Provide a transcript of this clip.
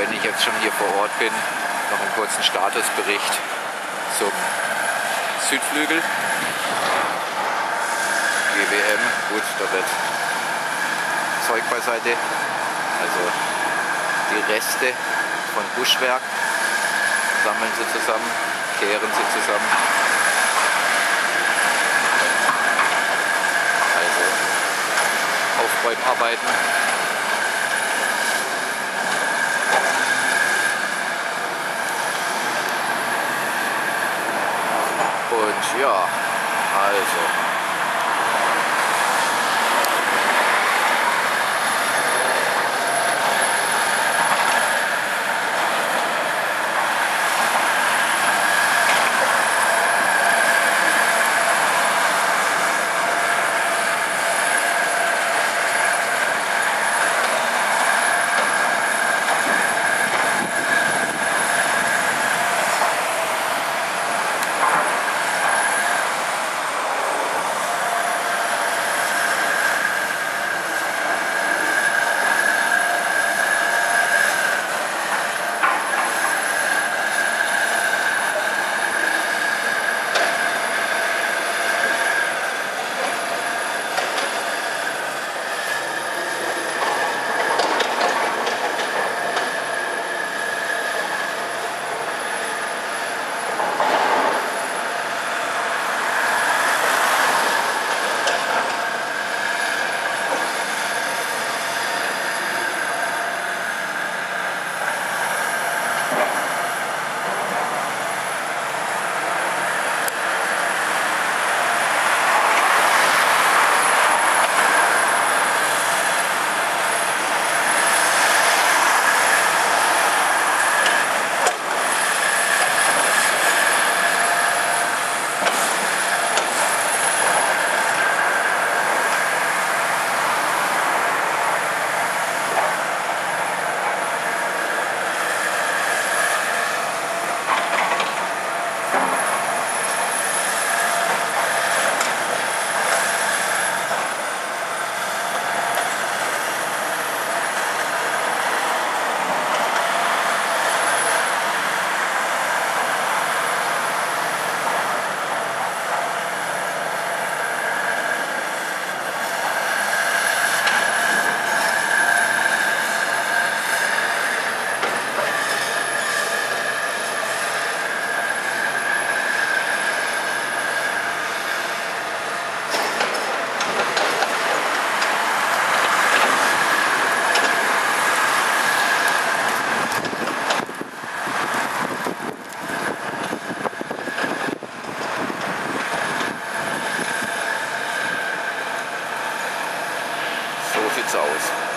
wenn ich jetzt schon hier vor Ort bin, noch einen kurzen Statusbericht zum Südflügel. GWM, gut, da wird Zeug beiseite. Also die Reste von Buschwerk sammeln sie zusammen, kehren sie zusammen. Also Aufräumarbeiten ja, also always.